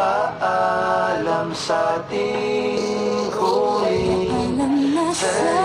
nagpaalam sa ating kuling. Alam na sa